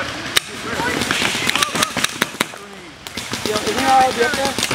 Isn't that all?